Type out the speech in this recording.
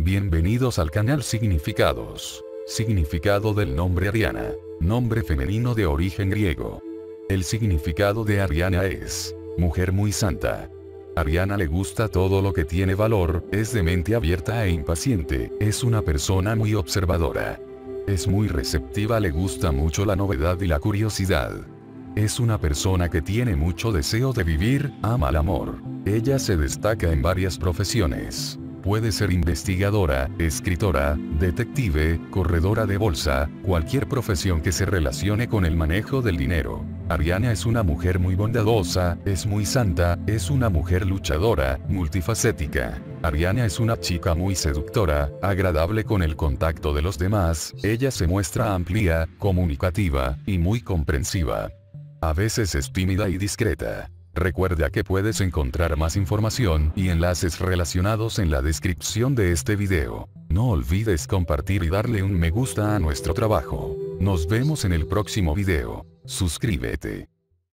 Bienvenidos al canal Significados. Significado del nombre Ariana. Nombre femenino de origen griego. El significado de Ariana es, mujer muy santa. Ariana le gusta todo lo que tiene valor, es de mente abierta e impaciente, es una persona muy observadora. Es muy receptiva, le gusta mucho la novedad y la curiosidad. Es una persona que tiene mucho deseo de vivir, ama el amor. Ella se destaca en varias profesiones. Puede ser investigadora, escritora, detective, corredora de bolsa, cualquier profesión que se relacione con el manejo del dinero. Ariana es una mujer muy bondadosa, es muy santa, es una mujer luchadora, multifacética. Ariana es una chica muy seductora, agradable con el contacto de los demás, ella se muestra amplia, comunicativa, y muy comprensiva. A veces es tímida y discreta. Recuerda que puedes encontrar más información y enlaces relacionados en la descripción de este video. No olvides compartir y darle un me gusta a nuestro trabajo. Nos vemos en el próximo video. Suscríbete.